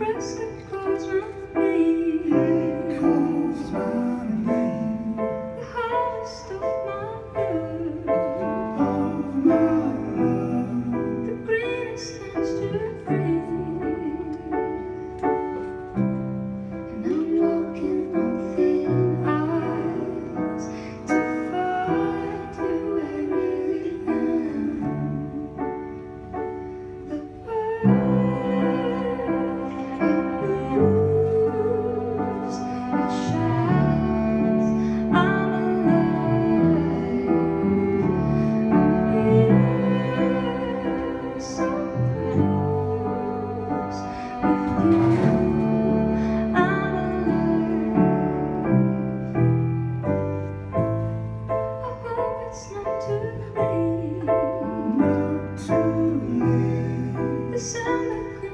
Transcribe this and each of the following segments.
Nebraska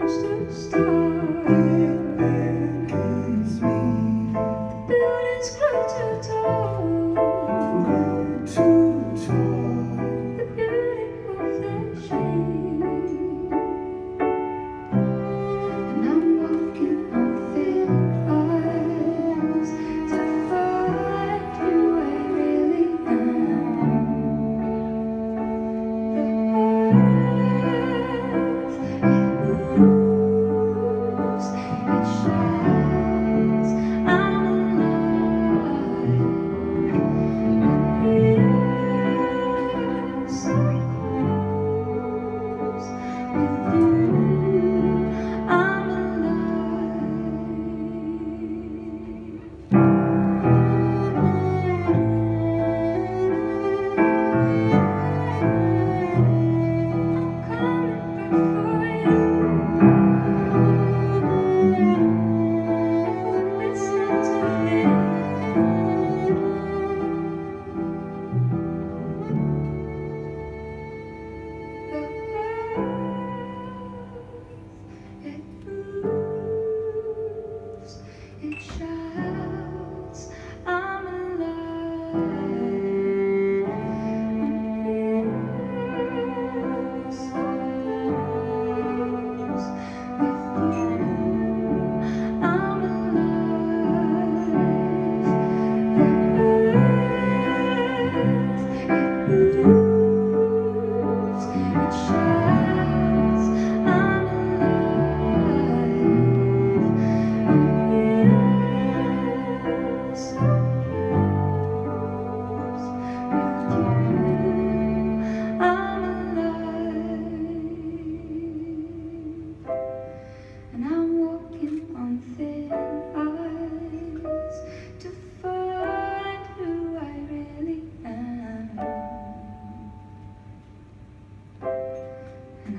sound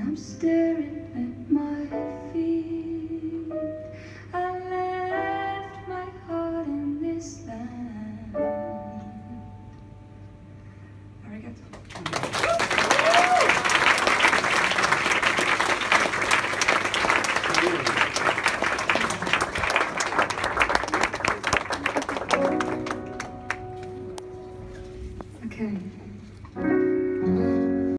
I'm staring at my